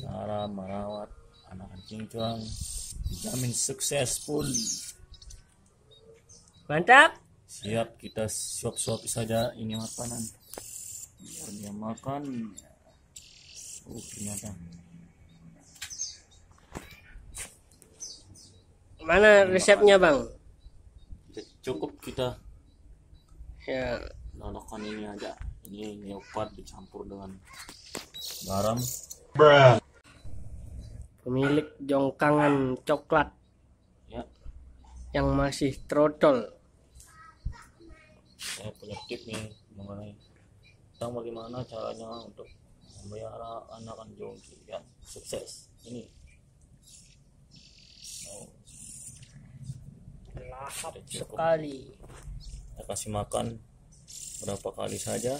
cara merawat anak anjing cuang dijamin pun. mantap. Siap kita suap suap saja. Ini makanan. Biar dia makan. Oh ternyata. Mana resepnya bang? Cukup kita. Ya. Nonokan ini aja ini leopard dicampur dengan garam pemilik jongkangan coklat ya yang masih trotol. saya punya tip nih mengenai tentang bagaimana caranya untuk memelihara anakan jongki yang sukses ini oh, Lahap Cukup. sekali. kita kasih makan berapa kali saja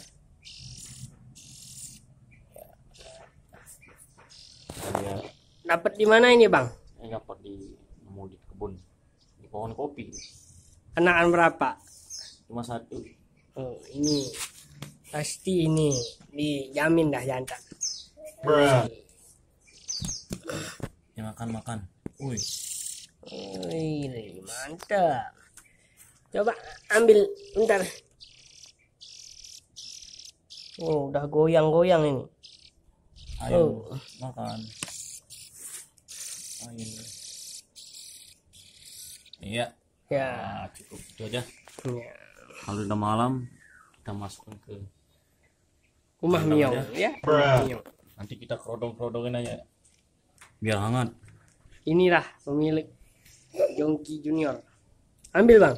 Dia Dapat di mana ini, Bang? saya dapat di nemu di kebun di pohon kopi Anakan berapa? cuma satu Oh, ini pasti ini dijamin dah jantan. ya makan makan wih Wih, mantap. Coba ambil bentar. Oh, udah goyang-goyang ini. Ayo Oh. makan ayo iya Ya. nah, cukup itu aja ya. kalau udah malam kita masukkan ke Rumah aja. ya. Nanti kita kerodong-kerodongin aja biar hangat Inilah pemilik Jongki Junior. Ambil, Bang.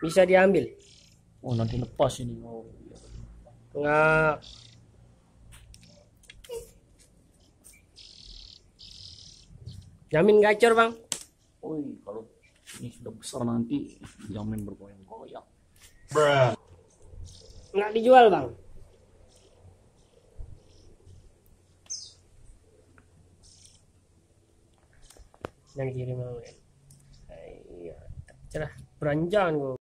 Bisa diambil. oh nanti lepas ini oh iya. Jamin gacor, Bang. Wih, kalau ini sudah besar nanti jamin bergoyang-goyang Enggak dijual, Bang. Dan kirim Iya, cerah beranjang gua.